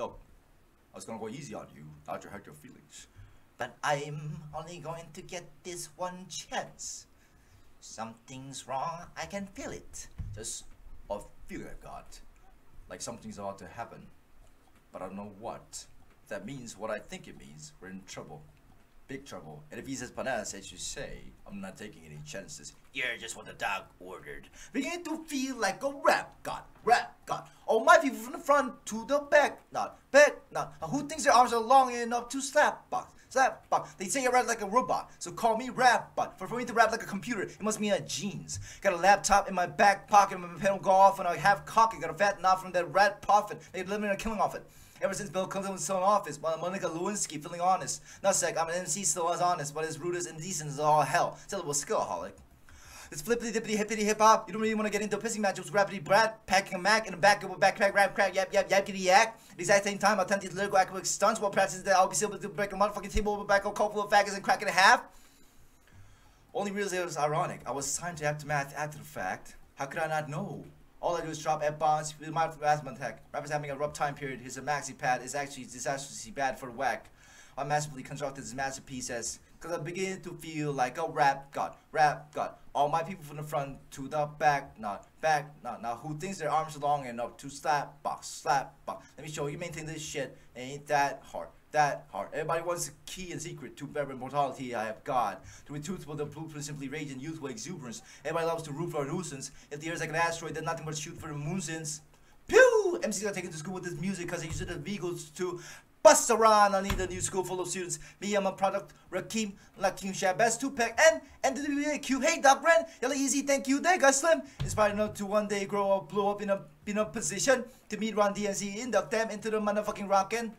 So, I was gonna go easy on you, not to hurt your feelings. But I'm only going to get this one chance. Something's wrong, I can feel it. Just a feeling I got, like something's about to happen, but I don't know what. If that means what I think it means, we're in trouble. Big trouble. And if he says bananas, as you say, I'm not taking any chances. You're just what the dog ordered. Beginning to feel like a rap god, rap god. All my people from the front to the back, not back, not. Who thinks their arms are long enough to slap box? Slap box. They say I rap like a robot, so call me rap bot. For, for me to rap like a computer, it must be in jeans. Got a laptop in my back pocket, my pedal go off, and I have cocky. Got a fat knot from that rat profit. They live in a killing off it. Ever since Bill Clinton was still in office, while Monica Lewinsky feeling honest. Not sec, I'm an MC still as honest, but his rude as indecent as all hell. Still a skillaholic. It's flippity dippity hippity hip hop. You don't really want to get into a pissing match with Rappity Brad, packing a Mac in the back of a backpack, rap crack, yap yap yap kitty yak. At the exact same time, I'll attempt these lyrical acrobatic stunts while practicing that I'll be able to break a motherfucking table a back a full of faggots and crack it in half. Only realized it was ironic. I was assigned to aftermath after the fact. How could I not know? All I do is drop F-bombs with my asthma attack. Rapper's having a rough time period. His maxi pad is actually disastrously bad for whack. I massively constructed this masterpiece as Cause I'm beginning to feel like a rap god, rap god. All my people from the front to the back, not back, not now. Who thinks their arms are long enough to slap box, slap box? Let me show you maintain this shit. Ain't that hard, that hard. Everybody wants the key and secret to better mortality. I have God. To be truthful, the blueprint simply rage and youthful exuberance. Everybody loves to root for a nuisance. If the like an asteroid, then nothing but shoot for the moon since. Pew! MCs got taken to school with this music because they used it as vehicles to bust around. I need a new school full of students. Me, I'm a product. Rakim, Lakim, Shabazz, Tupac, and and the WAQ. Hey, Doc Ren, Yella Eazy, thank you. There, guys, Slim. Inspired enough to one day grow up, blow up in a in a position to meet Run DMC, induct them into the motherfucking rockin'.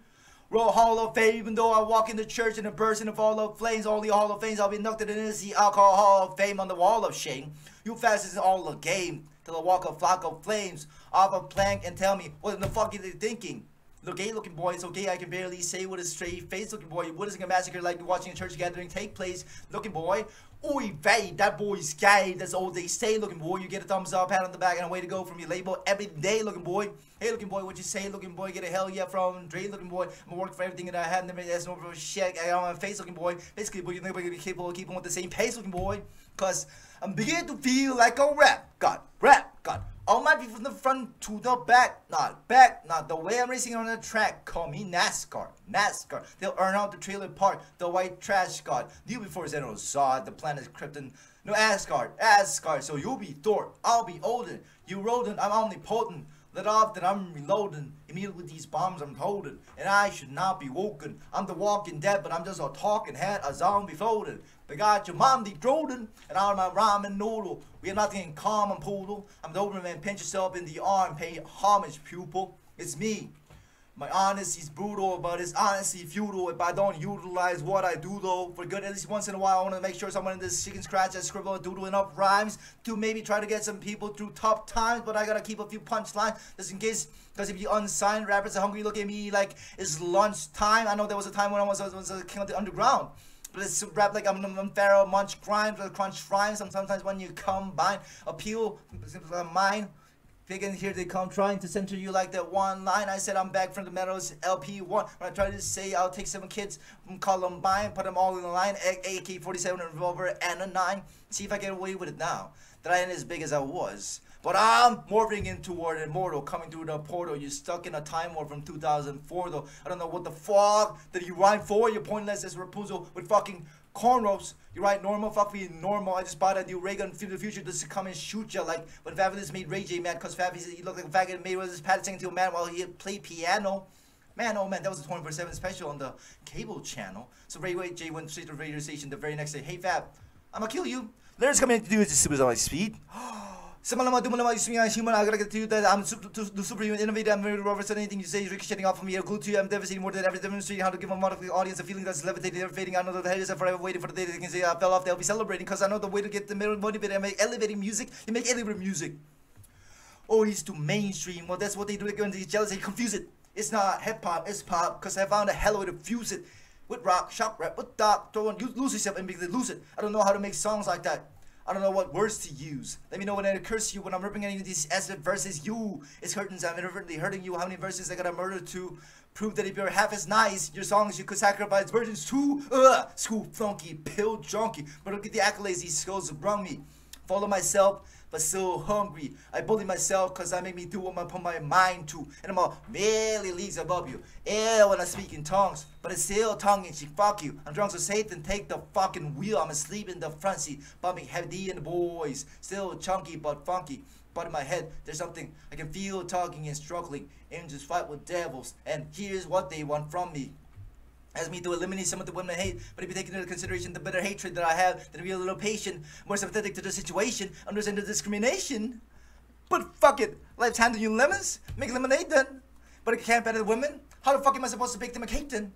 Roll Hall of Fame, even though I walk in the church in a burst of all of flames, only Hall of Fames, I'll be inducted into the Alcohol Hall of Fame on the wall of shame. You fastest in all the game, till I walk a flock of flames off a plank and tell me, what in the fuck are they thinking? Look gay looking boy, so gay I can barely say with a straight face looking boy. What is a massacre like watching a church gathering take place? Looking boy. Oi, vey, that boy's gay. That's all they say, looking boy. You get a thumbs up, pat on the back, and a way to go from your label every day, looking boy. Hey, looking boy, what you say, looking boy? Get a hell yeah from Dre, looking boy. I'm gonna work for everything that I have, never asked no for shit. I got my face, looking boy. Basically, boy, you're never gonna be capable of keeping with the same pace, looking boy. Cause I'm beginning to feel like a rap god, rap god. All my people from the front to the back, not back, not the way I'm racing on the track. Call me NASCAR, NASCAR. They'll earn out the trailer park, the white trash god. You before Zeno saw the planet Krypton. No Asgard, Asgard. So you'll be Thor, I'll be Odin. You rodent, I'm omnipotent. Let off that I'm reloading. Immediately with these bombs I'm holding. And I should not be woken. I'm the walking dead, but I'm just a talking head, a zombie floating. But got your mom the Droden, and I'm my ramen noodle. We have nothing in common, poodle. I'm the Doberman, pinch yourself in the arm, pay homage, pupil. It's me. My honesty's brutal, but it's honestly futile if I don't utilize what I do though. For good, at least once in a while, I want to make sure someone in this chicken scratch has scribbled and doodle enough rhymes to maybe try to get some people through tough times. But I gotta keep a few punchlines just in case, because if you unsigned rappers are hungry, look at me like it's lunchtime. I know there was a time when I was, was, was the underground. But it's rap like I'm, I'm Pharaoh, munch grind, crunch rhymes. And Sometimes when you combine appeal, uh, mine. Again, here they come trying to center you like that one line. I said I'm back from the Mathers LP1. When I try to say I'll take seven kids from Columbine, put them all in the line, AK-47 and revolver and a nine. See if I get away with it now. That I ain't as big as I was. But I'm morphing into toward immortal, coming through the portal. You're stuck in a time warp from 2004, though. I don't know what the fuck that you rhyme for. You're pointless as Rapunzel with fucking cornrows. You're right, normal, fuck me, normal. I just bought a new ray gun for the future to come and shoot you. Like when Fabolous made Ray J mad because Fabolous he looked like a faggot made was his pad to a man while he played piano. Man, oh man, that was a 24-7 special on the cable channel. So Ray J went straight to the radio station the very next day. Hey Fab, I'ma kill you. Lyrics coming in to do is just super on my speed. Oh, Ang human, I gotta get to you that I'm super, to, innovative, I'm very robust, anything you say is ricocheting off of me. I'll go to you, I'm devastating more than ever, demonstrating how to give a the audience a feeling that's levitating, elevating. I know that the haters are forever waiting for the day they can say I fell off, they'll be celebrating, because I know the way to get the middle motivated and make elevating music, you make elevating music. Oh, he's too mainstream. Well, that's what they do they're jealous, they confuse it. It's not hip hop, it's pop, because I found a hell of a way to fuse it. With rock, shock rap, with dark, throw on, you lose yourself and make it lose it. I don't know how to make songs like that. I I don't know what words to use. Let me know when it occurs to you when I'm ripping any of these acid verses. You, it's curtains. I'm inadvertently hurting you. How many verses I gotta murder to prove that if you're half as nice, your songs you could sacrifice virgins to? Ugh, school flunky, pill junkie. But look at the accolades these skulls have me. Follow myself but so hungry. I bully myself cause I make me do what I put my mind to. And I'm all really leagues above you. Yeah, when I speak in tongues, but it's still tongue in cheek. Fuck you. I'm drunk so Satan take the fucking wheel. I'm asleep in the front seat, bumping heavy and the boys. Still chunky but funky. But in my head, there's something I can feel talking and struggling. Angels fight with devils, and here's what they want from me as me to eliminate some of the women I hate, but if you take into consideration the bitter hatred that I have, then be a little patient, more sympathetic to the situation, understand the discrimination. But fuck it, life's handing you lemons, make lemonade then. But if you can't better the women, how the fuck am I supposed to bake them a cake then?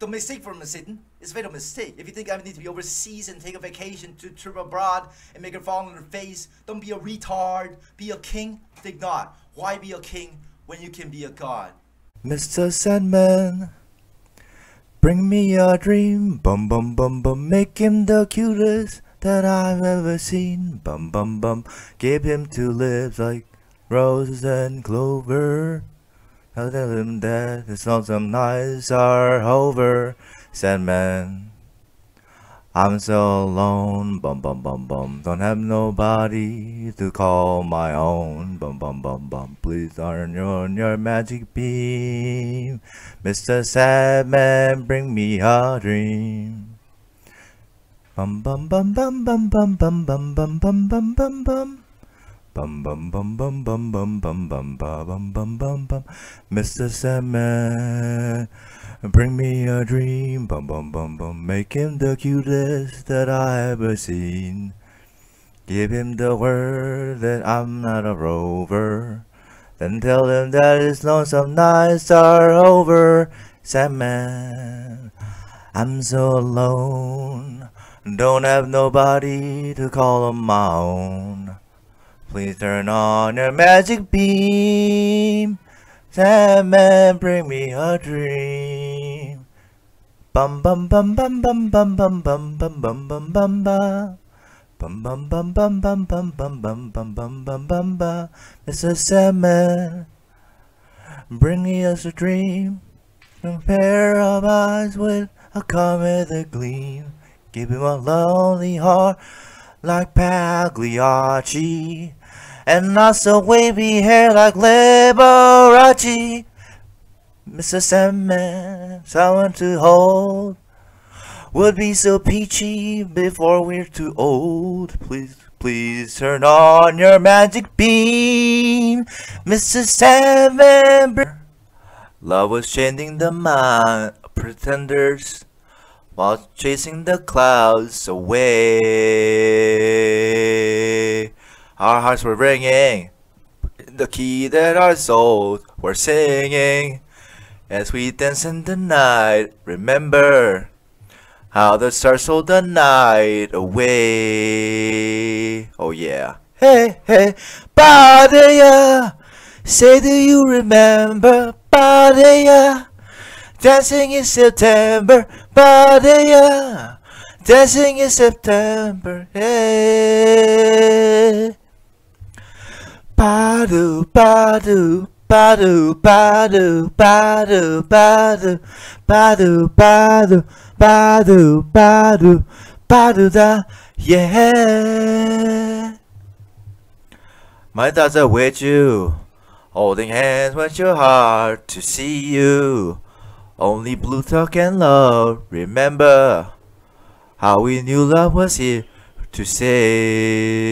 The mistake for Satan is a fatal mistake. If you think I need to be overseas and take a vacation to trip abroad and make her fall on her face, don't be a retard. Be a king? Think not. Why be a king when you can be a god? Mr. Sandman. Bring me a dream, bum bum bum bum, make him the cutest that I've ever seen, bum bum bum, give him two lips like roses and clover. I'll tell him that his lonesome nights are over, Sandman. I'm so alone, bum bum bum bum. Don't have nobody to call my own, bum bum bum bum. Please turn on your magic beam, Mr. Sandman, bring me a dream. Bum bum bum bum bum bum bum bum bum bum bum bum bum. Bum bum bum bum bum bum bum bum bum bum bum bum. Mr. Sandman. Bring me a dream, bum bum bum bum, make him the cutest that I ever seen. Give him the word that I'm not a rover. Then tell him that his lonesome nights are over. Sandman, I'm so alone. Don't have nobody to call on my own. Please turn on your magic beam. Sandman, bring me a dream. Bum bum bum bum bum bum bum bum bum bum bum bum bum. Bum bum bum bum bum bum bum bum bum bum bum bum bum. Mr. Sandman, bring me us a dream. A pair of eyes with a comet that gleam. Give him a lonely heart like Pagliacci. And not so wavy hair like Liberace. Mr. Sandman, someone to hold. Would be so peachy before we're too old. Please, please turn on your magic beam. Mr. Sandman. Love was changing the mind of pretenders while chasing the clouds away. Our hearts were ringing, the key that our souls were singing. As we danced in the night, remember how the stars stole the night away. Oh yeah. Hey, hey, Badia, say do you remember Badia? Dancing in September, Badia. Dancing in September, hey. Badu, badu, badu, badu, badu, badu, badu, badu, badu, badu, badu da, yeah. My thoughts are with you, holding hands with your heart to see you. Only blue talk and love, remember how we knew love was here to stay.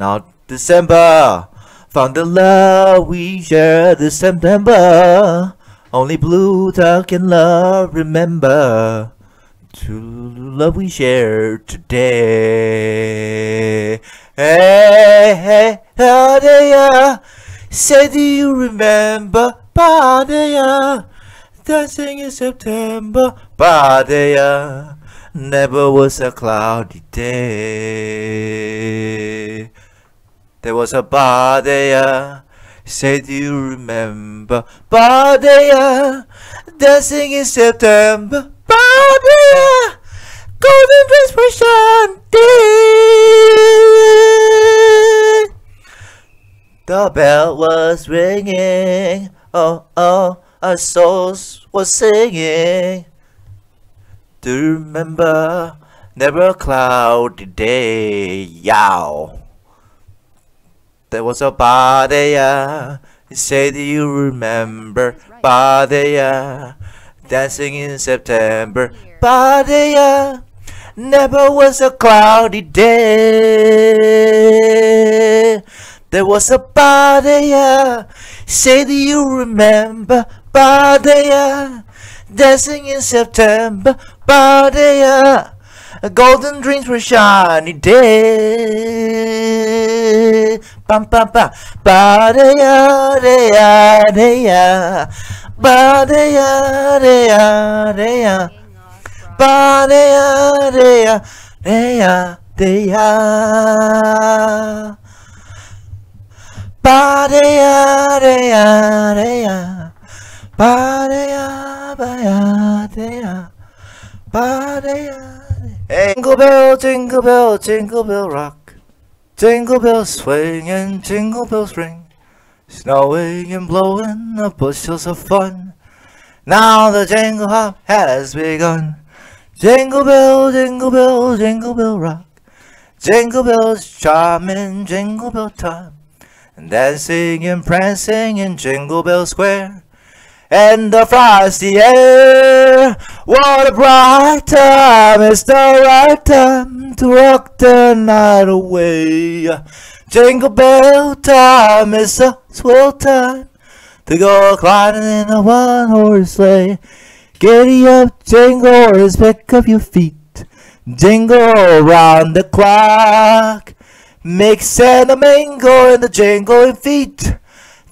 Now December, found the love we share this September. Only blue talk and love, remember. to love we share today. Hey, hey, Badia, say do you remember Badia? Dancing in September, Badia. Never was a cloudy day. There was a Badia. Say, do you remember Badia? Dancing in September, Badia. golden dreams were shining. The bell was ringing. Oh, oh, our souls were singing. Do you remember? Never a cloudy day. Yow. There was a body. You say, do you remember? Body. Dancing in September. Body. Never was a cloudy day. There was a body. Say, do you remember? Body. Dancing in September. Body, yeah. Golden dreams were shiny day. Bum bum bum. Body, yeah, yeah, yeah. Body, yeah, yeah, yeah. Body, yeah, yeah, yeah, yeah. Ba-de-ya, de-ya, de-ya. Ba-de-ya, ba-ya, de-ya. Ba-de-ya, de- Jingle bell, jingle bell, jingle bell rock. Jingle bells swing and jingle bells ring. Snowing and blowing the bushels of fun. Now the jingle hop has begun. Jingle bell, jingle bell, jingle bell rock. Jingle bells charming, jingle bell time. And Dancing and prancing in Jingle Bell Square And the frosty air. What a bright time It's the right time To rock the night away. Jingle Bell time It's a swell time To go climbing in a one-horse sleigh. Giddy up, jingle horse, pick up your feet. Jingle around the clock. Mix and a mingle in the jingling feet.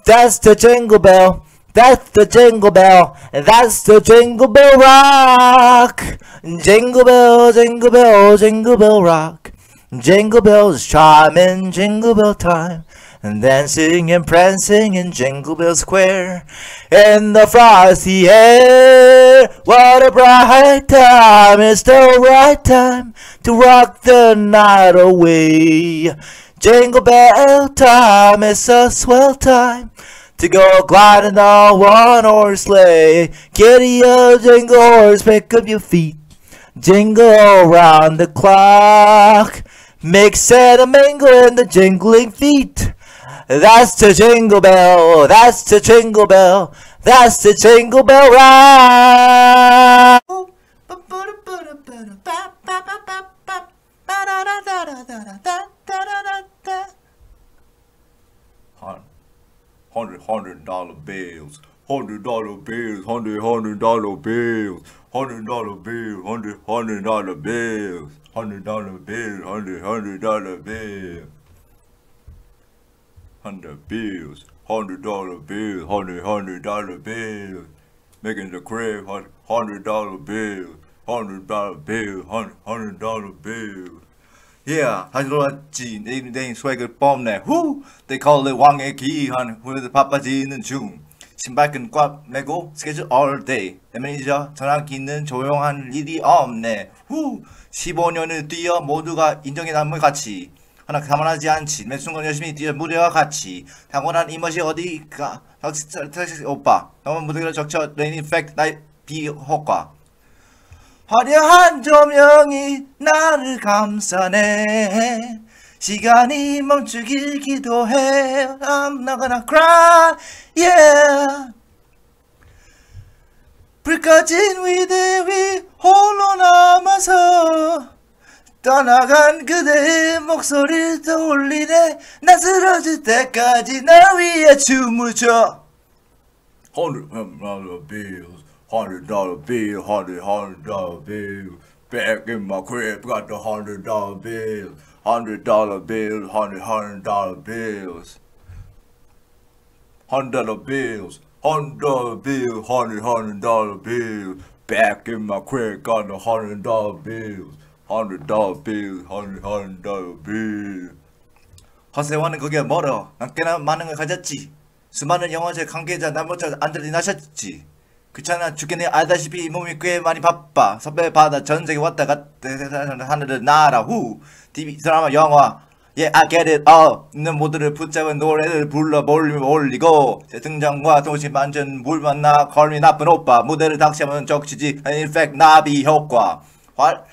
That's the jingle bell. That's the jingle bell. That's the jingle bell rock. Jingle bell, jingle bell, jingle bell rock. Jingle bells chime in jingle bell time. And dancing and prancing in Jingle Bell Square In the frosty air What a bright time It's the right time To rock the night away Jingle Bell time It's a swell time to go gliding on one horse sleigh. Giddy up, jingle horse, pick up your feet. Jingle around the clock. Mix and a mingle in the jingling feet. That's the jingle bell, that's the jingle bell, that's the jingle bell ride. Hundred, hundred dollar bills, hundred dollar bills, hundred, hundred dollar bills, hundred dollar bills, hundred, hundred dollar bills, hundred dollar bills, hundred, hundred dollar bills. Hundred bills, hundred dollar bills, hundred hundred dollar bills, making the crib hundred dollar bills, hundred dollar bills, hundred hundred dollar bills. Yeah, 돌아왔지. 내, 내 swag을 뽐내. 후! They call it 왕의 기한. 후에도 바빠지는 중. 신발끈 꽉 매고 스케줄 all day. 내 매니저 전화기는 조용한 일이 없네. 후! 15년을 뛰어 모두가 인정의 나무의 가치. 하나 가만하지 않지. 매 순간 열심히 뛰어 무대와 같이. 당원한 이 멋이 어디가. 오빠. 너무 무대를 적쳐 레인 이펙트 나의 비효과. 화려한 조명이 나를 감싸네. 시간이 멈추길 기도해. I'm not gonna cry yeah. 불 꺼진 위대 위 홀로 남아서 떠나간 그대의 목소리를 떠올리네. 나 쓰러질 때까지 날 위해 춤을 춰 Hundred dollar bills, hundred dollar bill, hundred hundred dollar bill. Back in my crib, got the hundred dollar bill, hundred dollar bill, hundred hundred dollar bills, hundred dollar bills, hundred dollar bill, hundred hundred dollar bill. Back in my crib, got the hundred dollar bills, hundred dollar bills, hundred hundred dollar bill. 허세와는 그게 멀어. 난 꽤나 많은 걸 가졌지. 수많은 영화제 관계자 남모처 안들이 나셨지. 귀찮아. 죽겠네 알다시피 몸이 꽤 많이 바빠. 선배 받아 전 세계 왔다 갔다 하늘을 날아 후. TV 드라마 영화. Yeah I get it. all 있는 모두를 붙잡은 노래를 불러 볼륨 올리고 제 등장과 동시에 만전 물 만나 걸미 나쁜 오빠. 무대를 닥치면 적시지. 인팩 나비 효과. 활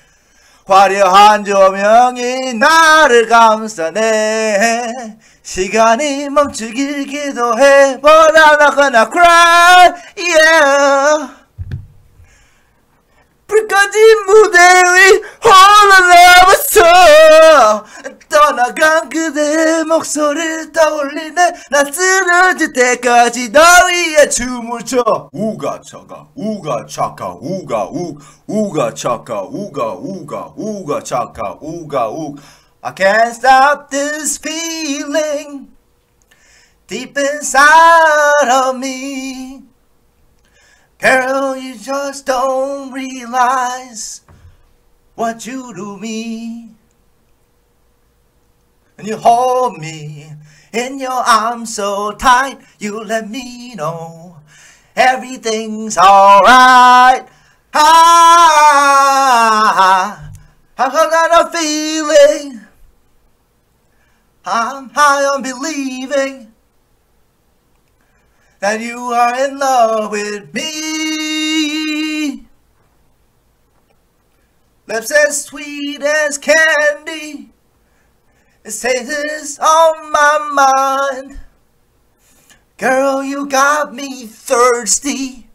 화려한 조명이 나를 감싸네 시간이 멈추길 기도해 But I'm not gonna cry yeah. 불 꺼진 무대 위 홀로 남았어 떠나간 그대의 목소리를 떠올리네. 나 쓰러질 때까지 너 위에 춤을 춰. 우가 차가 우가 차가 우가 우 우가 차가 우가 우가 우가 차가 우가 우 I can't stop this feeling deep inside of me Girl, you just don't realize what you do me. And you hold me in your arms so tight, you let me know everything's alright. Ah, I've got a feeling I'm high on believing that you are in love with me. Lips as sweet as candy. It tastes on my mind. Girl, you got me thirsty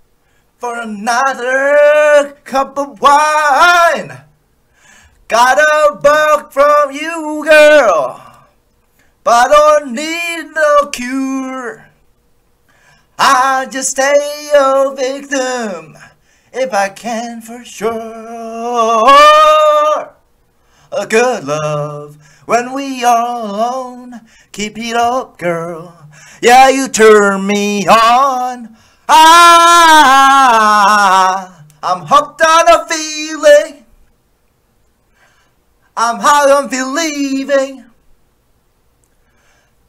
for another cup of wine. Got a bug from you, girl, but I don't need no cure. I just stay a victim if I can for sure. A good love when we are alone. Keep it up, girl. Yeah, you turn me on. Ah, I'm hooked on a feeling. I'm high on believing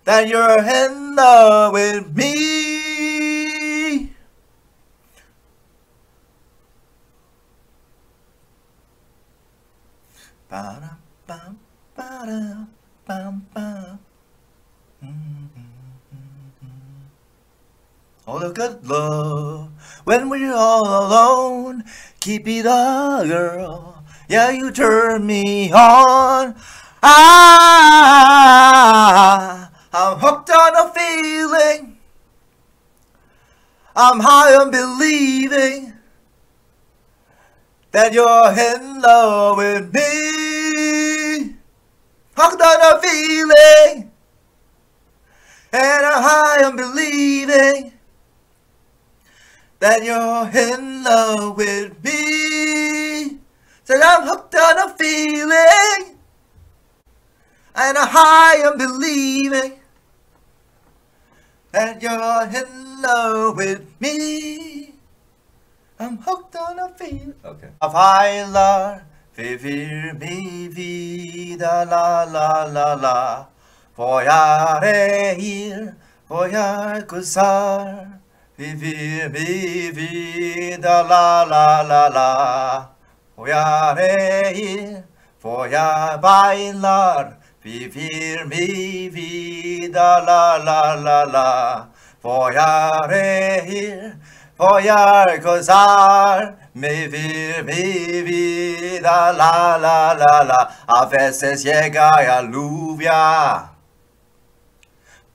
that you're in love with me. All the good love when we're all alone. Keep it up, girl. Yeah, you turn me on. Ah, I'm hooked on a feeling. I'm high on believing that you're in love with me. Hooked on a feeling, and I'm high on believing that you're in love with me. Said I'm hooked on a feeling, and I'm high on believing that you're in love with me. I'm hooked on a feeling. Okay. A bailar, vivir mi vida, la la la la. Voy a reír, voy a gozar, vivir mi vida, la la la la. Voy a reír, voy a bailar, vivir mi vida, la la la la. Voy a reír, voy a gozar, vivir mi vida, la la la la. A veces llega la lluvia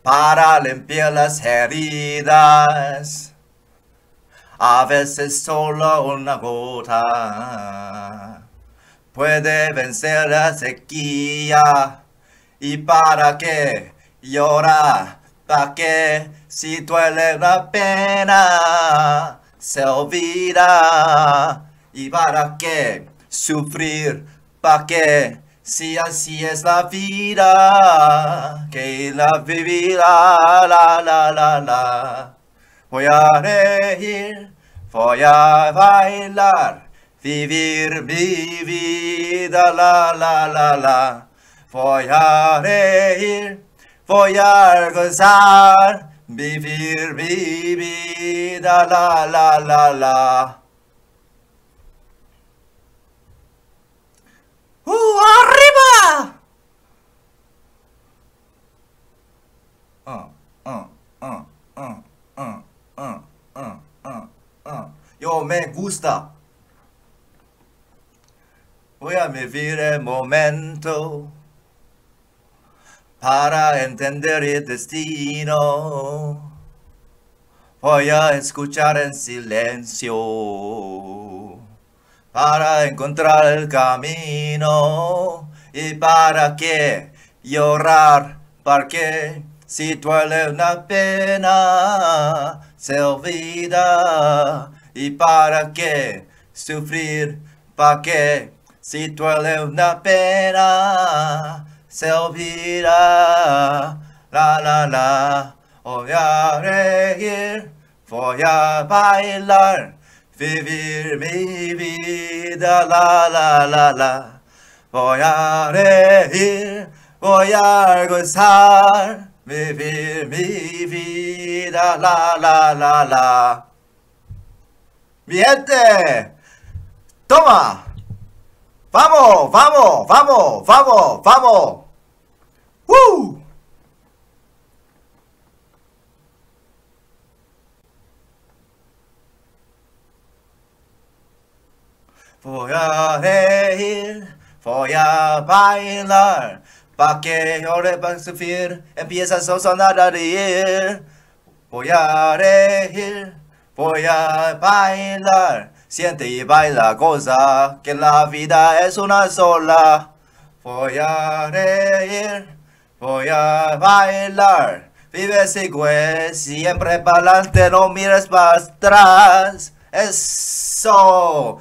para limpiar las heridas. A veces solo una gota puede vencer la sequía. ¿Y para qué llora? ¿Para qué? Si duele la pena, se olvida. ¿Y para qué sufrir? ¿Para qué? Si así es la vida, que la vivirá, la la la la. Voy a reír, voy a bailar, vivir mi vida, la la la la. Voy a gozar, Vivir mi vida, la la la la. ¡Uh, arriba! Uh, uh, uh, uh, uh, uh, uh, uh, uh. Yo, me gusta. Voy a vivir el momento para entender el destino. Voy a escuchar en silencio para encontrar el camino. Y para qué llorar, para qué si duele una pena se olvida. Y para qué sufrir, para qué si duele una pena 셀비라 라라라. 어야레일 포야 바일랄. 비빌미비다 라라라라. 어야레일 어야구살. 그 비빌미비다 라라라라. 미했대 Toma. Vamos, vamos, vamos, vamos, vamos. ¡Woo! Voy a reír, voy a bailar, pa' que llore, pa' sufrir, empieza a sonar a reír. Voy a reír, voy a bailar, siente y baila, goza, que la vida es una sola. Voy a reír, voy a bailar, vive sigue, siempre para adelante, no mires para atrás. Eso,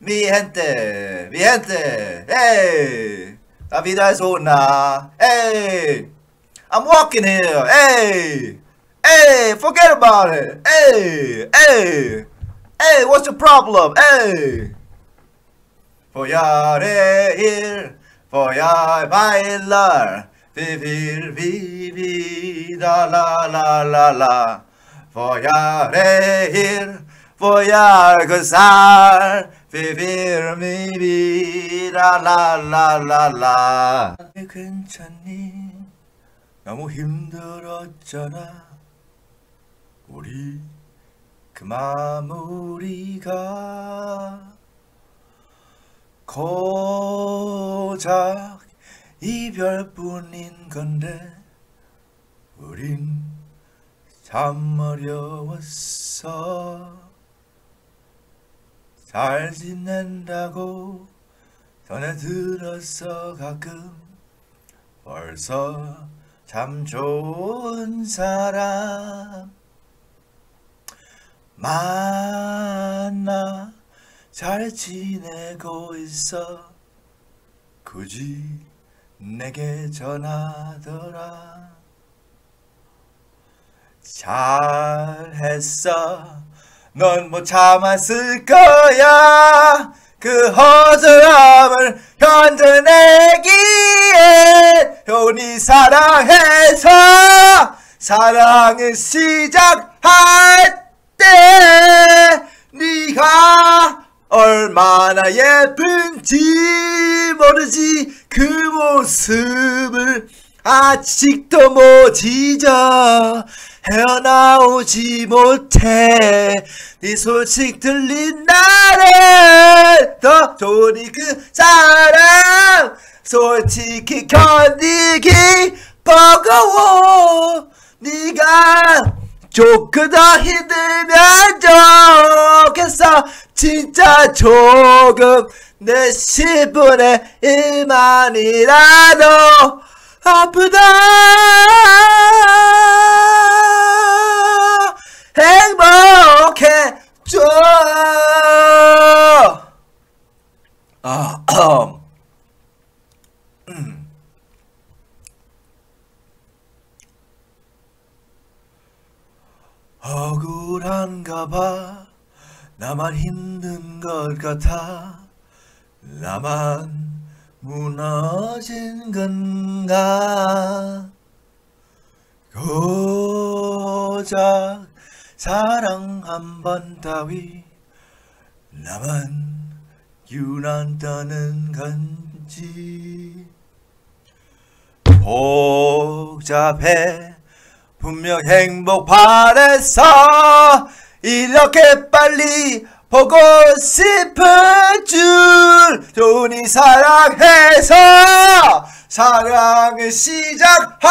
mi gente, mi gente, hey, la vida es una, hey, I'm walking here, hey, hey, forget about it, hey, hey, hey, what's your problem, hey. Voy a reír, voy a bailar, vivir vida, la la la la. Voy a reír, voy a gozar, vivir mi vida, la la la la. 괜찮니? 너무 힘들었잖아. 우리 그 마무리가 고작 이별뿐인 건데 우린 참 어려웠어. 잘 지낸다고 전해 들었어 가끔. 벌써 참 좋은 사람. 만나 잘 지내고 있어. 굳이 내게 전하더라. 잘했어. 넌 못 참았을 거야. 그 허술함을 견뎌내기에 효니 사랑해서 사랑을 시작할 때 네가 얼마나 예쁜지 모르지 그 모습을 아직도 못 잊어 헤어나오지 못해. 네 소식 들린 날에 더 좋으니 그 사랑 솔직히 견디기 버거워. 네가 조금 더 힘들면 좋겠어. 진짜 조금 내 10분의 1만이라도 아프다. 행복해져 아, 음. 억울한가 봐. 나만 힘든 것 같아 나만 무너진 건가? 고작 사랑 한 번 따위 나만 유난다는 건지? 복잡해 분명 행복 바랬어 이렇게 빨리 보고 싶은 줄 돈이 사랑해서 사랑을 시작할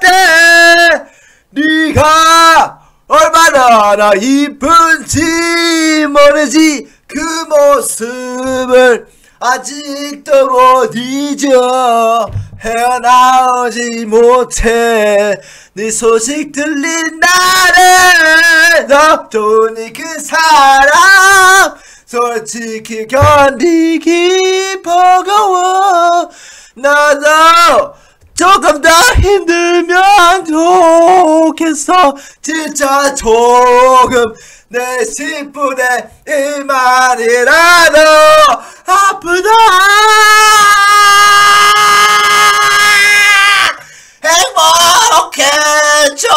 때 네가 얼마나 나 이쁜지 모르지. 그 모습을 아직도 못 잊어 헤어나오지 못해. 네 소식 들린 날에 너 돈이 그 사람 솔직히 견디기 버거워. 나도 조금 더 힘들면 좋겠어. 진짜 조금 내 10분의 1만이라도 아프다 행복해져.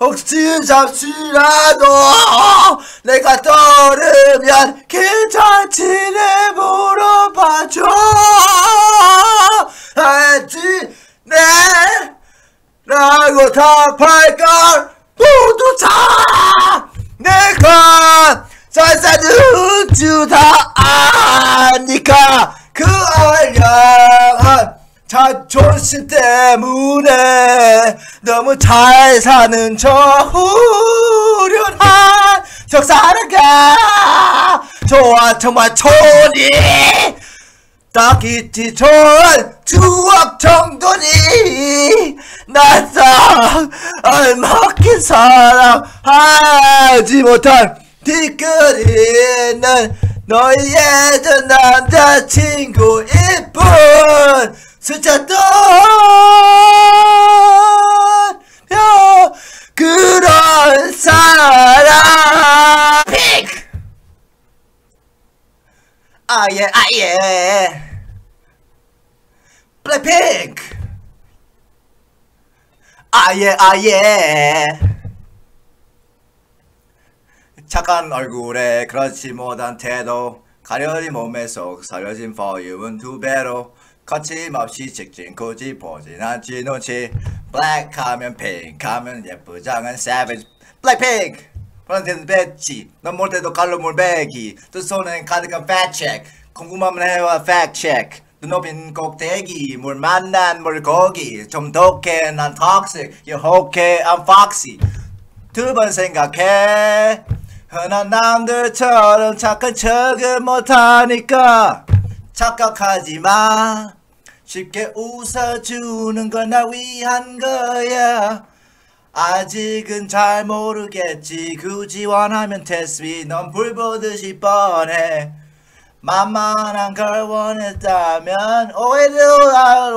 혹시 잠시라도 내가 떠오르면 괜찮지 내 물어봐줘. 알지? 네. 라고 답할걸? 모두 다 내가 잘 사는 줄다 아니까 그 알량한 자 존심 때문에 너무 잘 사는 저 후련한 적사랑가. 좋아 정말 좋니 딱 있지. 좋은 추억 정도니 나상 알맞게 사랑하지 못한 뒤끝이 있는 너의 전 남자친구 이쁜 스쳤던 여 그런 사랑 픽. 아예 아예. 블랙핑크 아예 아예. 착한 얼굴에 그렇지 못한 태도 가려진 몸에 속 사려진 볼륨은 두 배로 거침없이 직진 굳이 보진 않지 눈치 블랙 하면 핑크 하면 예쁘장한 savage. 블랙핑크 프런트는 배지 넌볼 때도 깔로 물배기. 두 손엔 가득한 팩체크 궁금하면 해와 팩체크 눈높인 꼭대기 물 만난 물고기. 좀 독해 난 toxic 유혹해 I'm foxy. 두 번 생각해. 흔한 남들처럼 착한 척은 못하니까 착각하지 마 쉽게 웃어주는 건 나 위한 거야 아직은 잘 모르겠지 굳이 원하면 me 넌 불보듯이 뻔해 만만한 걸 원했다면 Oh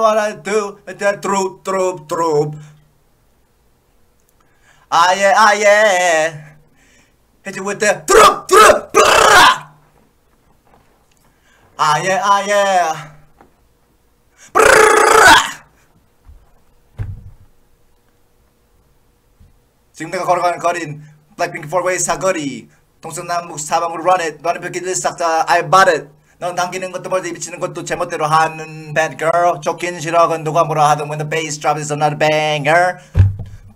what I do that troop troop troop 아예 아예 you with the troop brrrah. 아예 아예. 지금 내가 걸어가는 거린 블랙핑크 4웨이 사거리 동서남북 사방으로 it 너는 벽기들 싹다 I bought it 넌 당기는 것도 멀리 미치는 것도 제멋대로 하는 bad girl 좋긴 싫어 건 누가 뭐라 하든 when the bass drops it's not a banger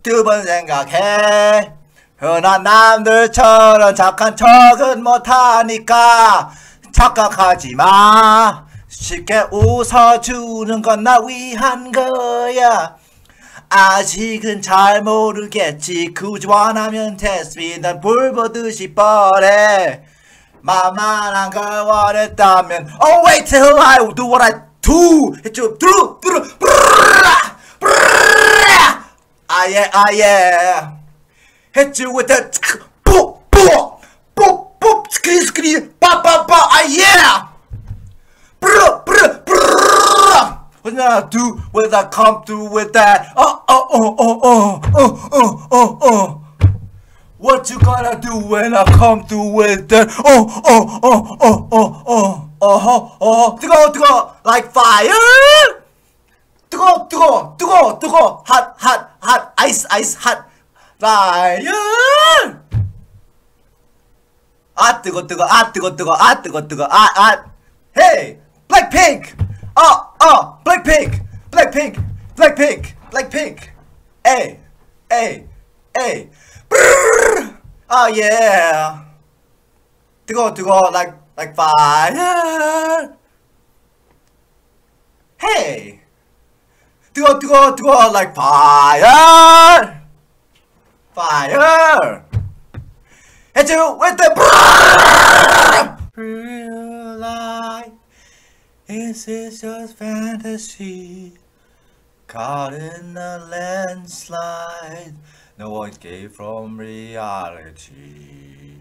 두 번 생각해 흔한 남들처럼 착한 척은 못하니까 착각하지 마 쉽게 웃어주는 건 나 위한 거야. 아직은 잘 모르겠지. 굳이 원하면 테스비 난 불 보듯이 뻔해. 만만한 걸 원했다면 Oh wait till I do what I do. 했죠 뚜루 뚜루 브르르라 브르르라 아예 아예. 했죠 with the 뽀뽀뽀 뽀뽀 스크린 스크린. 빠빠빠 아예 What did I do when I come through with that? Oh, oh, oh, oh, oh, oh, oh, oh, oh. What you gonna do when I come through with that? Oh, oh, oh, oh, oh, oh, oh, oh, oh, 뜨거워, 뜨거워, like fire. 뜨거 뜨거 뜨거 뜨거 hot hot hot ice ice hot fire 아 뜨거 뜨거 아 뜨거 뜨거 아 뜨거 뜨거 아아 hey Blackpink! Ah, oh, ah, oh, Blackpink! Blackpink! Blackpink! Blackpink! Hey! Hey! Hey! Brrr! Oh yeah! To go, to go, like, like fire! Hey! To go, to go, to go, like fire! Fire! Hit you with the brrrr! Real life is just fantasy. Caught in a landslide. No escape from reality.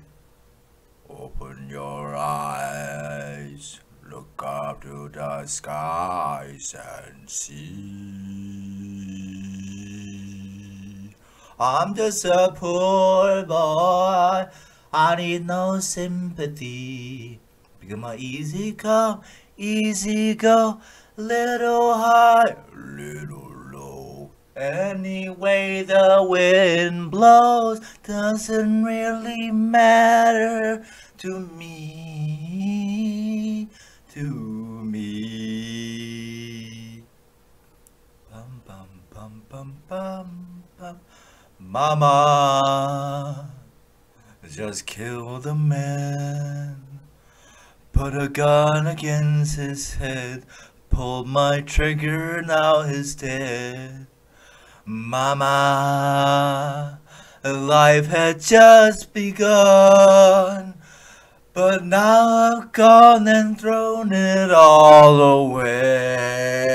Open your eyes. Look up to the skies and see. I'm just a poor boy. I need no sympathy. Because my easy come, easy go, little high, little low. Any way the wind blows doesn't really matter to me, to me. Bum bum bum bum bum bum. Mama, just kill the man. Put a gun against his head. Pulled my trigger, now he's dead. Mama, life had just begun. But now I've gone and thrown it all away.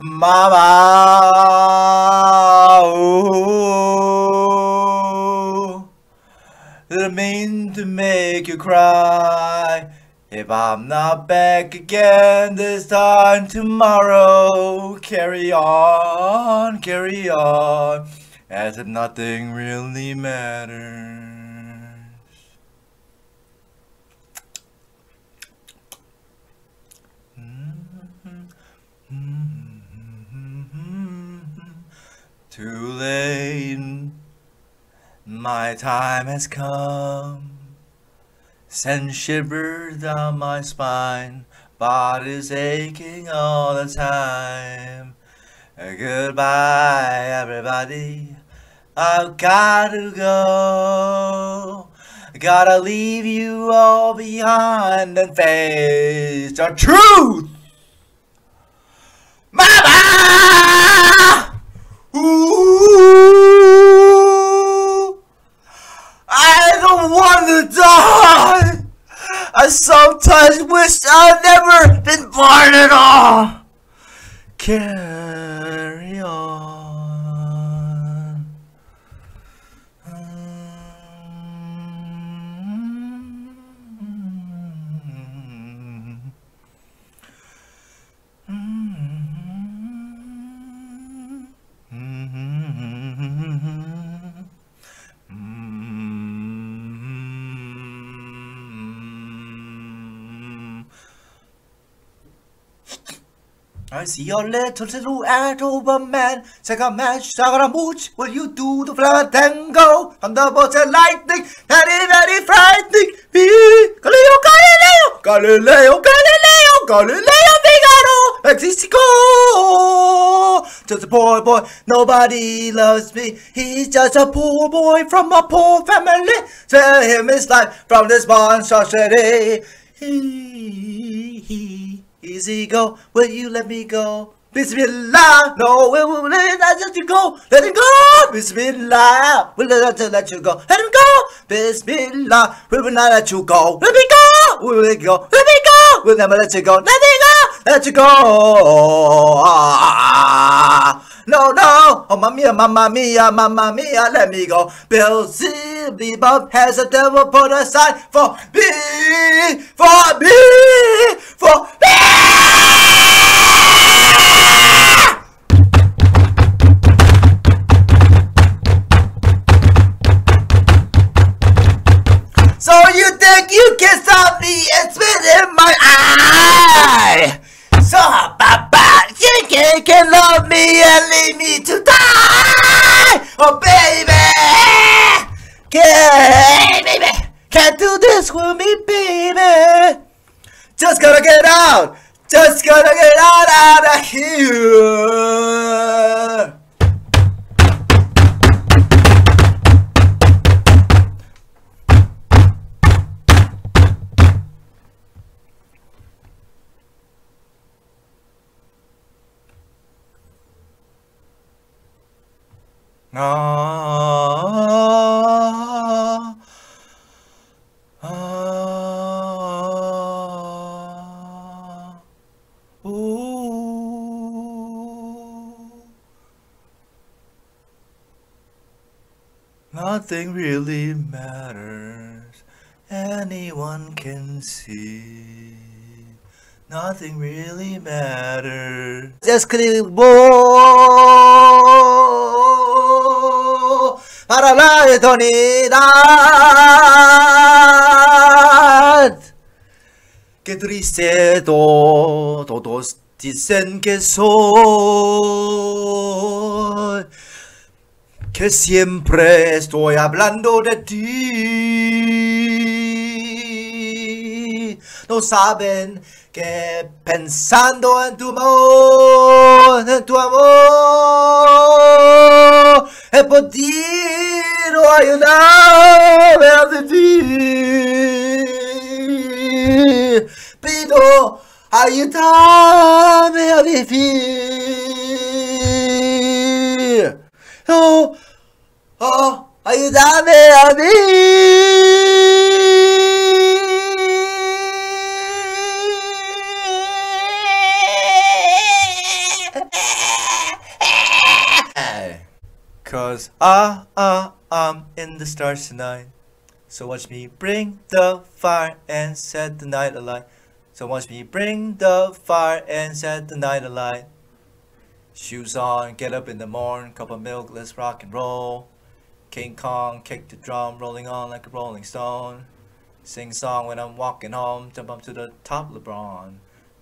Mama, ooh, didn't mean to make you cry. If I'm not back again this time tomorrow, carry on, carry on, as if nothing really matters. Too late, my time has come. Send shivers down my spine, body's aching all the time. Uh, goodbye, everybody. I've gotta go. Gotta leave you all behind and face the truth. Mama! Ooh, Want to die. I sometimes wish I'd never been born at all. Carry See your little silhouette over man. Take a match, take a mooch. Will you do the flower tango? Thunderbolts and lightning, very, very frightening. Me, Galileo, Galileo, Galileo, Galileo, Galileo, Figaro, Mexico. Just a poor boy, nobody loves me. He's just a poor boy from a poor family. Tell him his life from this monstrosity. He, he, easy go. Will you let me go? Bismillah, no, we will let let you go. Let him go. Bismillah, we'll let, let you go. Let him go. Bismillah, we will not let you go. Let me go. We will let you go. Let me go. We'll never let you go. Let me go. Let you go. No, no. Oh, mamma mia, mamma mia, mamma mia, let me go. Bill Bebop has a devil put aside for me, for me, for can stop me and spit in my eye? So Papa, you can, can love me and leave me to die. Oh baby, can baby, can't do this with me, baby. Just gotta get out. Just gotta get out out of here. Nothing really matters. Anyone can see. Nothing really matters. just Escribo eternidad. Qué triste todo, todos dicen que soy. Que siempre estoy hablando de ti. No saben que pensando en tu amor, en tu amor, he podido are you now, melody? Are you down. Oh, oh, are you down. Cause ah uh, ah uh, I'm in the stars tonight. So watch me bring the fire and set the night alight. So watch me bring the fire and set the night alight. Shoes on, get up in the morning, cup of milk, let's rock and roll. King Kong, kick the drum, rolling on like a rolling stone. Sing song when I'm walking home, jump up to the top, LeBron.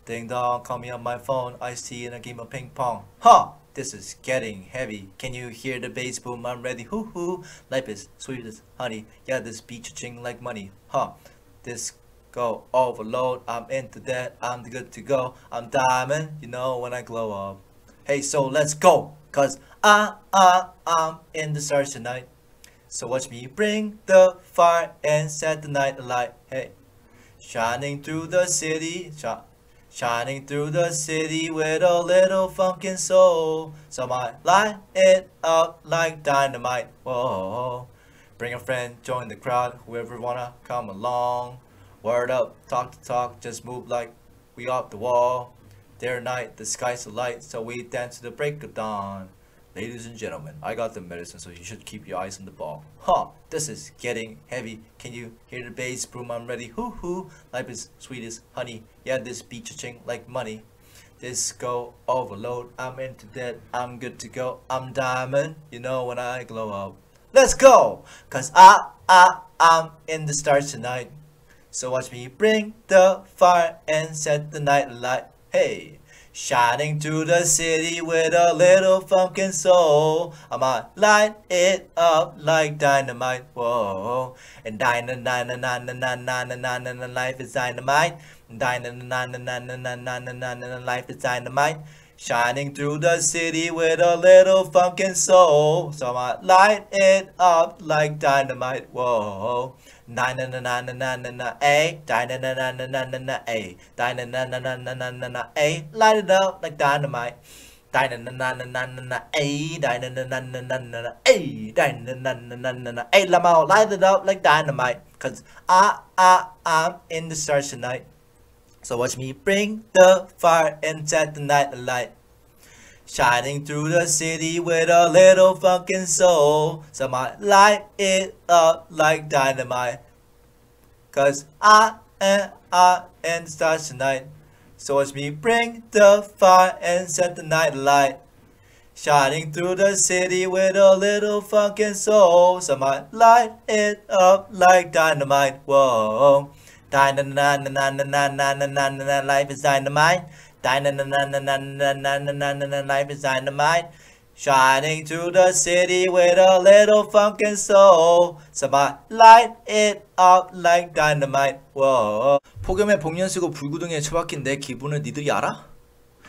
Ding dong, call me on my phone, iced tea and a game of ping pong. Ha! This is getting heavy. Can you hear the bass boom? I'm ready. Hoo hoo. Life is sweet as honey. Yeah, this beat ching like money. Ha! This go overload. I'm into that. I'm good to go. I'm diamond. You know when I glow up. Hey, so let's go. Cause I, I, I'm in the stars tonight. So watch me bring the fire and set the night alight. Hey, shining through the city, shi- shining through the city with a little funkin' soul. So I light it up like dynamite. Whoa, bring a friend, join the crowd, whoever wanna come along. Word up, talk to talk, just move like we off the wall. Day or night, the sky's alight, so we dance to the break of dawn. Ladies and gentlemen, I got the medicine, so you should keep your eyes on the ball. Huh, this is getting heavy. Can you hear the bass boom? I'm ready. Hoo hoo. Life is sweet as honey. Yeah, this beat ching like money. Disco overload. I'm into that. I'm good to go. I'm diamond. You know when I glow up. Let's go! Cause I, I, I'm in the stars tonight. So watch me bring the fire and set the night alight. Hey, shining through the city with a little funkin' soul. I'ma light it up like dynamite. Whoa, and dynamite, life is dynamite. Dynamite, life is dynamite. Shining through the city with a little funkin' soul. So I light it up like dynamite. Whoa. Na na na na na na na a na na na na na na na a na na na na na na na na a light it up like dynamite. Na na na na na na na a na na na na na na na a na na na na na na a Lamau light it up like dynamite. Cause I I I'm in the stars tonight. So watch me bring the fire and set the night alight. Shining through the city with a little fucking soul. So I light it up like dynamite. Cause I am I the stars tonight. So watch me bring the fire and set the night alight. Shining through the city with a little fucking soul. So I light it up like dynamite. Whoa. Dynamite, life is dynamite. Life is dynamite. Shining through the city with a little funk and soul. Somebody light it up like dynamite. Whoa. 폭염에 복면 쓰고 불구덩이에 처박힌 내 기분을 니들이 알아?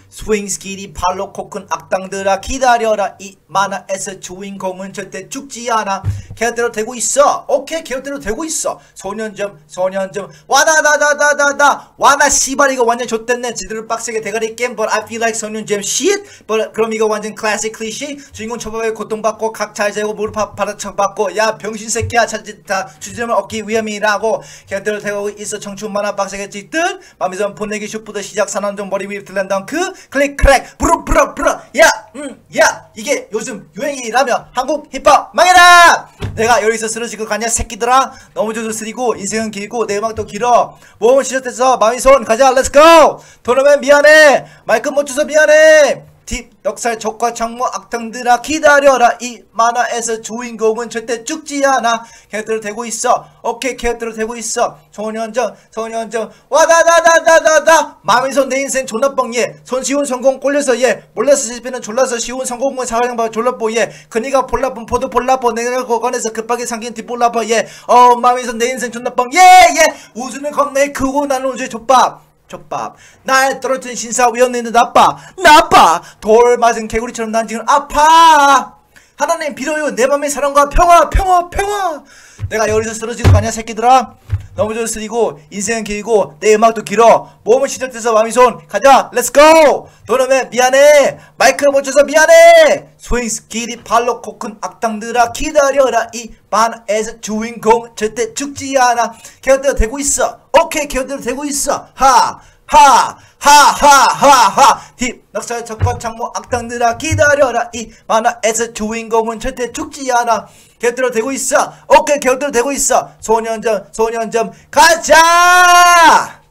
스윙 스키리 팔로 코큰 악당들아 기다려라. 이 만화에서 주인공은 절대 죽지 않아. 계획대로 되고 있어. 오케이 계획대로 되고 있어. 소년점 소년점. 와다다다다다다. 와나 씨발 이거 완전 좆됐네. 지들을 빡세게 대가리 게임 but I feel like 소년점 shit. but 그럼 이거 완전 클래식 클리시 주인공 처벌에 고통받고 각잘 재고 무릎 받아쳐받고. 야 병신 새끼야 자칫다. 주점을 얻기 위함이라고. 계획대로 되고 있어. 청춘 만화 빡세게 찍듯. 맘에선 보내기 슛부터 시작. 산안종 머리 위에 들랜덩크 클릭 크랙 브루 브루 브루 야음 야. 이게 요즘 유행이라며 한국 힙합 망해라! 내가 여기서 쓰러지고 가냐 새끼들아. 너무 조조 쓰리고 인생은 길고 내 음악도 길어. 모험은 시작돼서 마음이 손 가자. 렛츠고 도너맨 미안해. 마이크 못 줘서 미안해 딥 넉살 적과 창모 악당들아 기다려라. 이 만화에서 주인공은 절대 죽지 않아. 캐릭터로 되고 있어. 오케이 캐릭터로 되고 있어. 소년전 소년전 와다다다다다다. 마음에서 내 인생 존나 뻥예. 손 쉬운 성공 꼴려서 예. 몰라서 실패는 졸라서 쉬운 성공은 사랑봐 졸라보 예. 그니가 볼라본 포도 볼라보 내가 거건에서 급하게 삼킨 뒷볼라보 예어 마음에서 내 인생 존나 뻥예예. 우주는 겁내. 크고 나는 우주의 족밥 족밥. 날 떨어뜨린 신사위원회는 나빠. 나빠. 돌 맞은 개구리처럼 난 지금 아파. 하나님 빌어요. 내 맘의 사랑과 평화 평화 평화. 내가 여기서 쓰러지고 가냐 새끼들아. 너무 잘 쓰리고 인생은 길고 내 음악도 길어. 몸은 시작돼서 마음이 손 가자 렛츠고 도너맨 미안해. 마이크 못 쳐서 미안해. 스윙 스키리 팔로 코큰 악당들아 기다려라. 이 반에서 주인공 절대 죽지 않아. 개혁대로 되고 있어 오케이 개혁대로 되고 있어 하 하, 하, 하, 하, 하. 딥, 넉살, 적과 창모, 악당들아, 기다려라. 이 만화에서 주인공은 절대 죽지 않아. 곁들어 대고 있어. 오케이, 곁들어 대고 있어. 소년점, 소년점, 가자!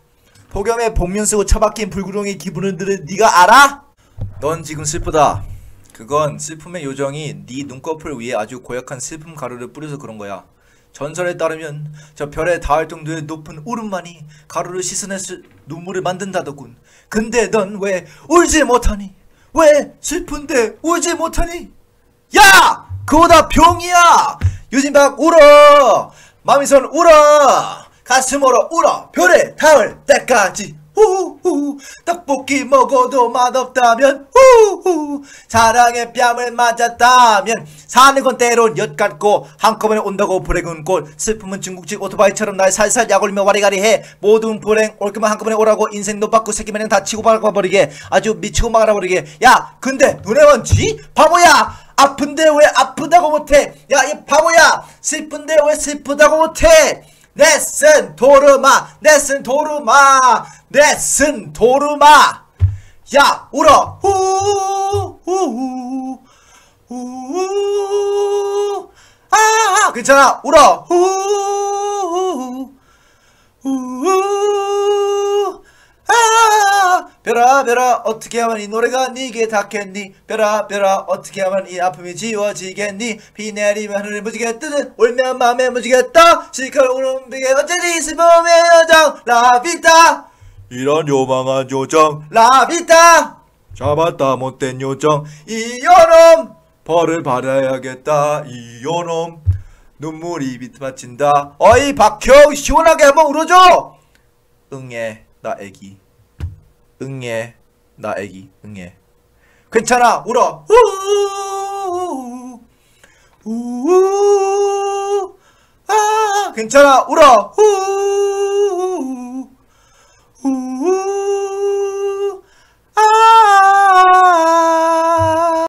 폭염에 복면 쓰고 처박힌 불구렁이 기분을 들은 네가 알아? 넌 지금 슬프다. 그건 슬픔의 요정이 네 눈꺼풀 위에 아주 고약한 슬픔 가루를 뿌려서 그런 거야. 전설에 따르면 저 별에 닿을 정도의 높은 울음만이 가루를 씻어내서 눈물을 만든다더군. 근데 넌 왜 울지 못하니? 왜 슬픈데 울지 못하니? 야! 그거 다 병이야! 막 울어! 마음이선 울어! 가슴으로 울어! 별에 닿을 때까지! 후후 떡볶이 먹어도 맛없다면 후후. 사랑의 뺨을 맞았다면 사는 건 때론 엿 같고 한꺼번에 온다고 불행은 꽃 슬픔은 중국집 오토바이처럼 날 살살 약올리며 와리가리해. 모든 불행 올 거면 한꺼번에 오라고 인생도 받고 새끼 마냥 다 치고 박아버리게. 아주 미치고 말아버리게. 야 근데 눈에 먼지? 바보야! 아픈데 왜 아프다고 못해? 야 이 바보야! 슬픈데 왜 슬프다고 못해 레슨 도르마 레슨 도르마 레슨 도르마. 야 울어. 후후후 후후 아 괜찮아. 울어. 후후후 후후 아 별아 별아 어떻게 하면 이 노래가 니게 닿겠니? 별아 별아 어떻게 하면 이 아픔이 지워지겠니? 비 내리면 하늘을 무지개 뜨는 울면 무지개 떠 실컷 우는 비에 어쩌니 슬픔의 여정. 라비타. 이런 요망한 요정. 라비타. 잡았다 못된 요정. 이요놈. 벌을 받아야겠다. 이요놈. 눈물이 비트받친다. 어이 박형 시원하게 한번 울어줘. 응애 나 애기 응애 나 애기 응애. 괜찮아 울어. 우우 아 괜찮아 울어. 우우 아.